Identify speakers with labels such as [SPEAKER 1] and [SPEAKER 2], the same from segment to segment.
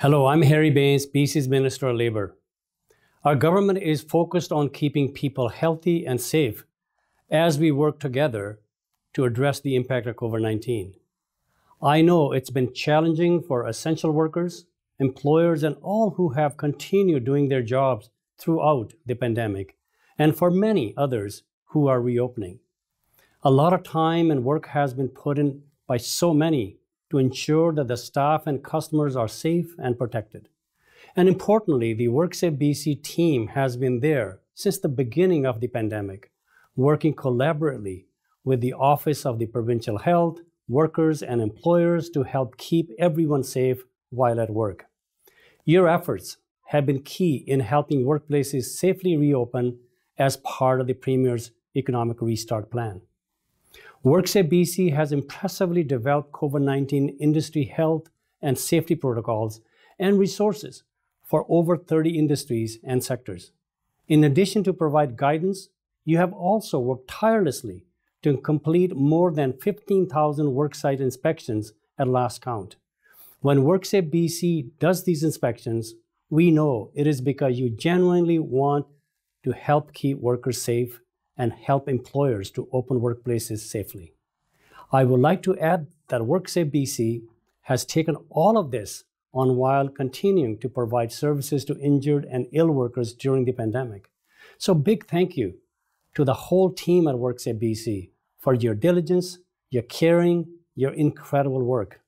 [SPEAKER 1] Hello, I'm Harry Bains, BC's Minister of Labour. Our government is focused on keeping people healthy and safe as we work together to address the impact of COVID 19. I know it's been challenging for essential workers, employers, and all who have continued doing their jobs throughout the pandemic, and for many others who are reopening. A lot of time and work has been put in by so many to ensure that the staff and customers are safe and protected. And importantly, the WorkSafe BC team has been there since the beginning of the pandemic, working collaboratively with the Office of the Provincial Health, workers, and employers to help keep everyone safe while at work. Your efforts have been key in helping workplaces safely reopen as part of the Premier's Economic Restart Plan. WorkSafe BC has impressively developed COVID 19 industry health and safety protocols and resources for over 30 industries and sectors. In addition to provide guidance, you have also worked tirelessly to complete more than 15,000 worksite inspections at last count. When WorkSafe BC does these inspections, we know it is because you genuinely want to help keep workers safe and help employers to open workplaces safely. I would like to add that WorkSafe BC has taken all of this on while continuing to provide services to injured and ill workers during the pandemic. So big thank you to the whole team at WorkSafe BC for your diligence, your caring, your incredible work.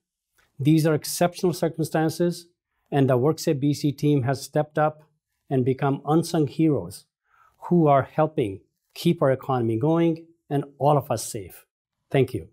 [SPEAKER 1] These are exceptional circumstances, and the WorkSafe BC team has stepped up and become unsung heroes who are helping keep our economy going and all of us safe. Thank you.